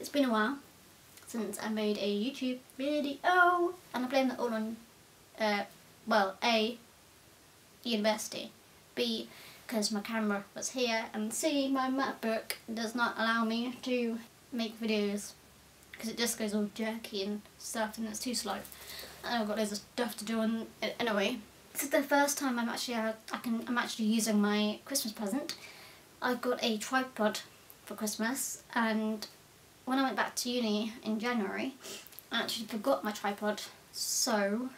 It's been a while since I made a YouTube video and I blame that all on, uh, well, A, university, B, because my camera was here, and C, my MacBook does not allow me to make videos because it just goes all jerky and stuff and it's too slow. And I've got loads of stuff to do on anyway. This is the first time I'm actually uh, I can I'm actually using my Christmas present. I got a tripod for Christmas and when I went back to uni in January I actually forgot my tripod so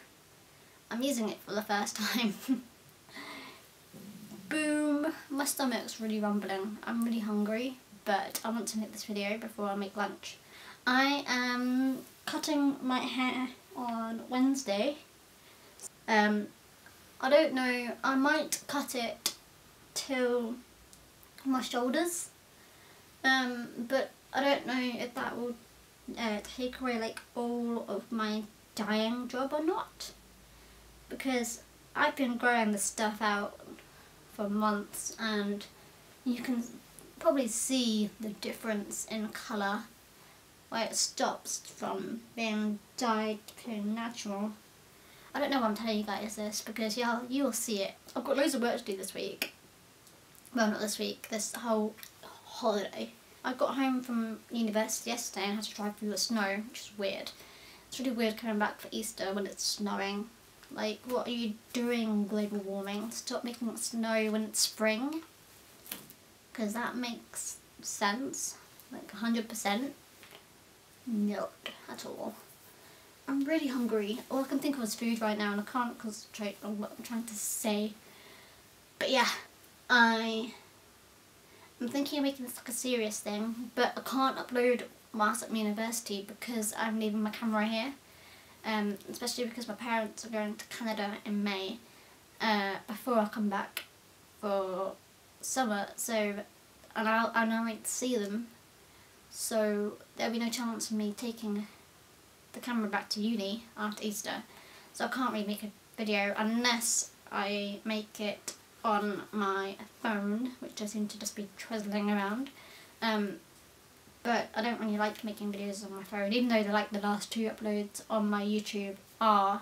I'm using it for the first time. Boom! My stomach's really rumbling. I'm really hungry but I want to make this video before I make lunch. I am cutting my hair on Wednesday. Um, I don't know, I might cut it till my shoulders um, but I don't know if that will uh, take away like all of my dyeing job or not because I've been growing this stuff out for months and you can probably see the difference in colour where it stops from being dyed to natural. I don't know why I'm telling you guys this because you you'll see it. I've got loads of work to do this week. Well, not this week, this whole holiday. I got home from university yesterday and had to drive through the snow, which is weird. It's really weird coming back for Easter when it's snowing. Like, what are you doing, global warming? Stop making it snow when it's spring. Because that makes sense. Like, 100%. Not at all. I'm really hungry. All I can think of is food right now and I can't concentrate on what I'm trying to say. But yeah, I I'm thinking of making this like a serious thing, but I can't upload whilst at university because I'm leaving my camera here. Um, especially because my parents are going to Canada in May uh, before I come back for summer. So, and I'll, and I won't see them. So there'll be no chance of me taking the camera back to uni after Easter. So I can't really make a video unless I make it on my phone, which I seem to just be twizzling around. Um, but I don't really like making videos on my phone, even though the, like the last two uploads on my YouTube are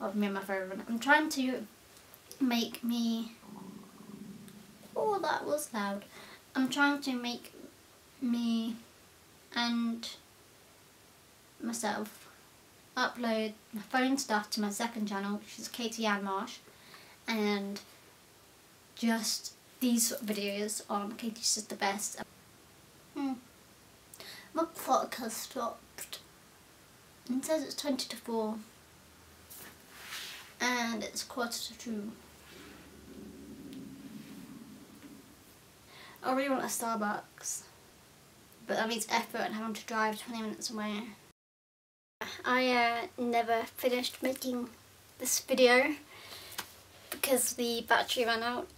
of me on my phone. I'm trying to make me... Oh, that was loud. I'm trying to make me and myself upload my phone stuff to my second channel, which is Katie Ann Marsh, and just these videos on Katie's just the best. Hmm. My clock has stopped. It says it's 20 to 4 and it's quarter to 2. I really want a Starbucks but that means effort and having to drive 20 minutes away. I uh, never finished making this video because the battery ran out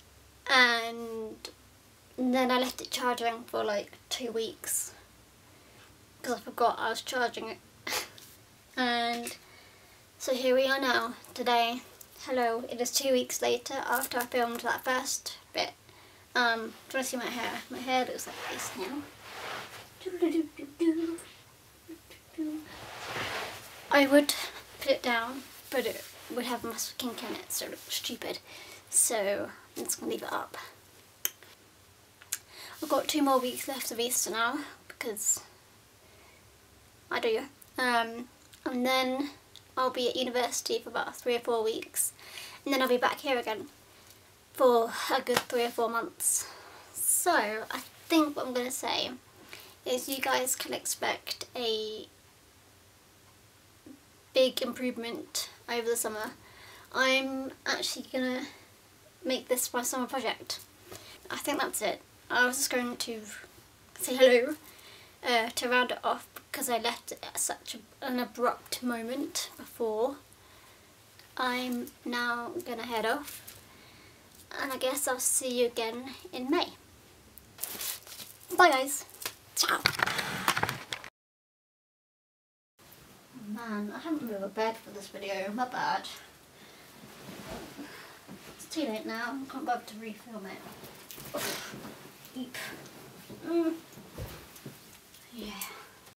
and then I left it charging for like two weeks. Because I forgot I was charging it. And so here we are now today. Hello it is two weeks later after I filmed that first bit. Um do you want to see my hair? My hair looks like this now. I would put it down, but it would have my kink in it, so it looks stupid. So I'm just going to leave it up. I've got two more weeks left of Easter now, because I do. Um, and then I'll be at university for about three or four weeks. And then I'll be back here again for a good three or four months. So I think what I'm going to say is you guys can expect a big improvement over the summer. I'm actually gonna make this my summer project. I think that's it. I was just going to say hello uh, to round it off because I left it at such an abrupt moment before. I'm now gonna head off and I guess I'll see you again in May. Bye guys. Ciao. Man, I haven't moved a bed for this video, my bad seen it now. I'm about to refilm it. Mm. Yeah.